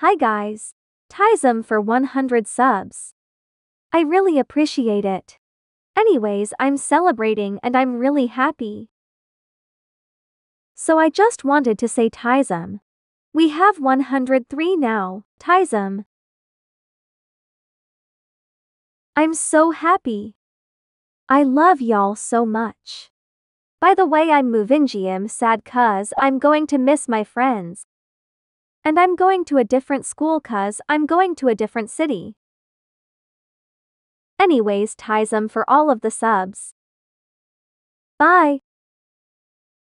Hi guys. Tizem for 100 subs. I really appreciate it. Anyways, I'm celebrating and I'm really happy. So I just wanted to say Tizem. We have 103 now, Tizem. I'm so happy. I love y'all so much. By the way, I'm Movingium sad cuz I'm going to miss my friends. And I'm going to a different school cuz I'm going to a different city. Anyways, Tizem for all of the subs. Bye.